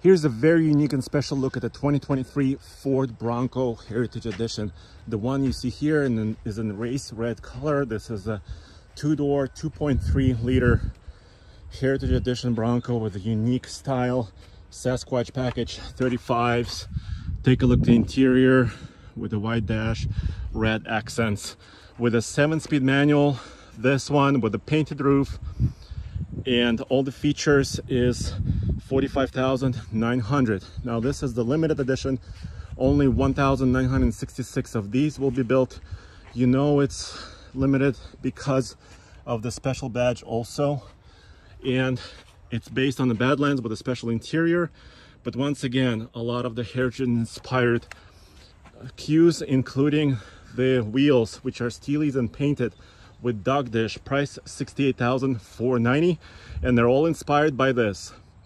Here's a very unique and special look at the 2023 Ford Bronco Heritage Edition. The one you see here in, is in race red color. This is a two-door, 2.3 liter Heritage Edition Bronco with a unique style. Sasquatch package 35s. Take a look at the interior with the white dash, red accents. With a seven-speed manual, this one with a painted roof, and all the features is 45,900. Now this is the limited edition. Only 1,966 of these will be built. You know it's limited because of the special badge also. And it's based on the Badlands with a special interior. But once again, a lot of the heritage inspired cues, including the wheels, which are steelies and painted with dog dish, price 68,490. And they're all inspired by this.